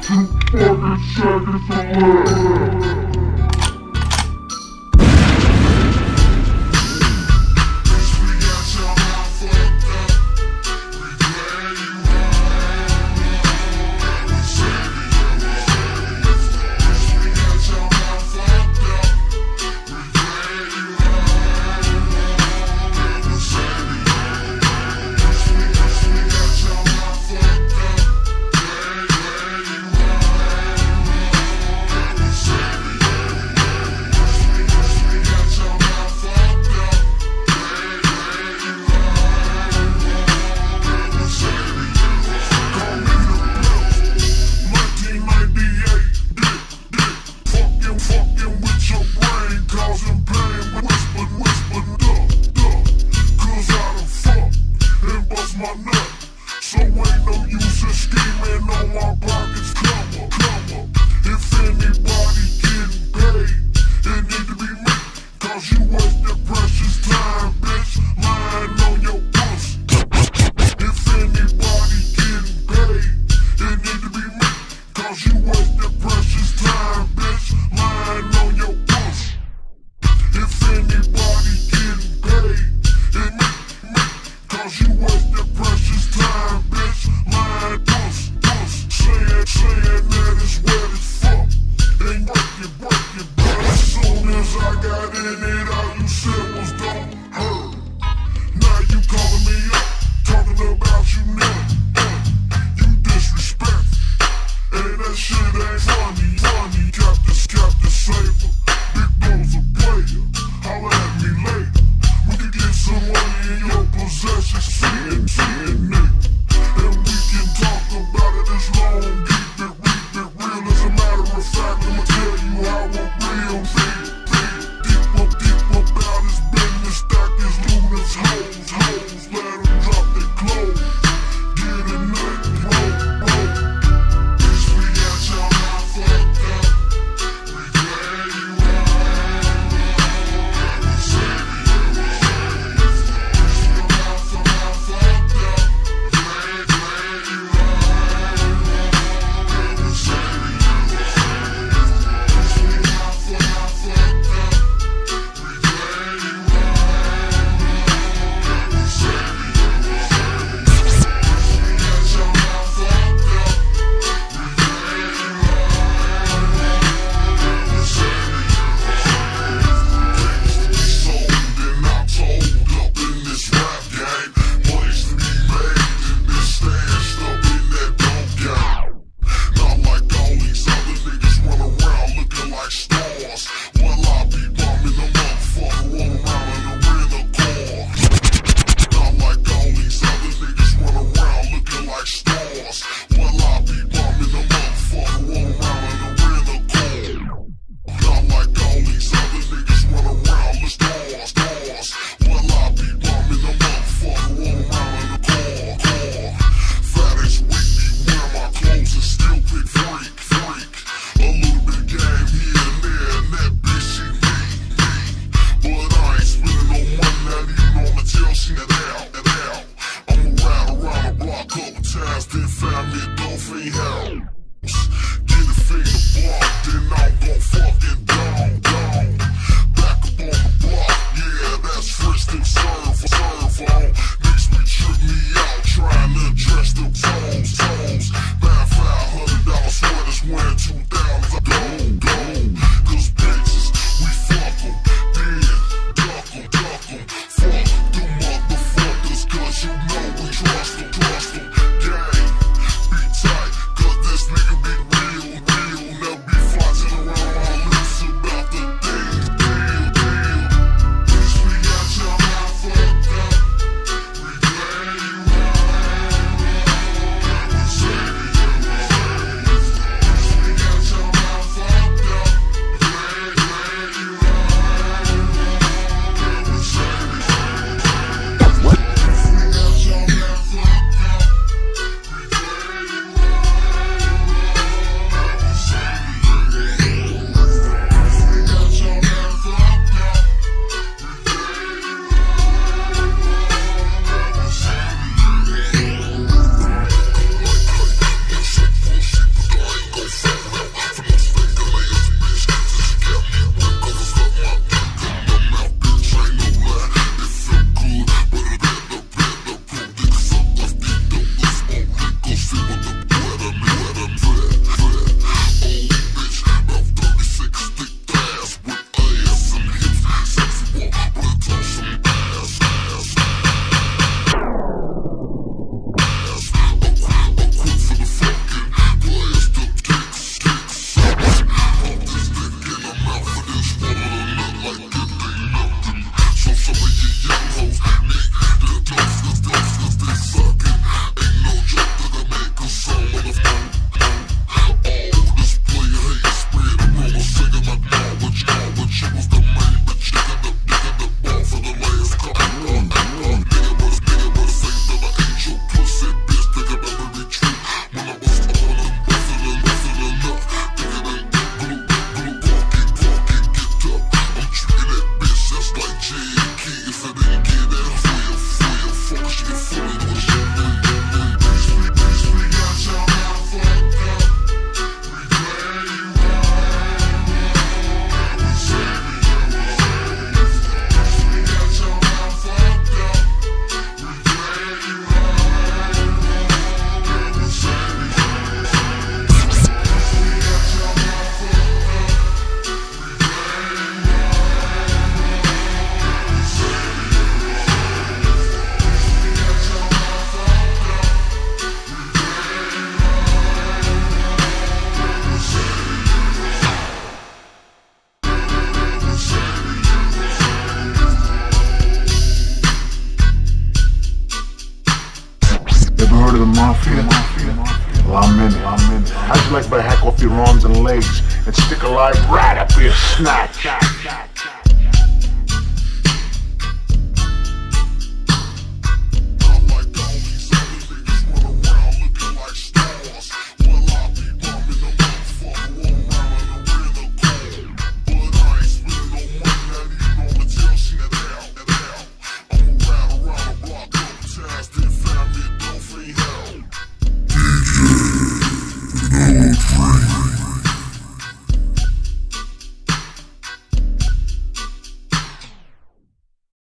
two fucking seconds your brain causing your brain. free. to the mafia. Well, I'm in it. I'm in it. How'd you like to hack off your arms and legs and stick a live rat right up your snatch?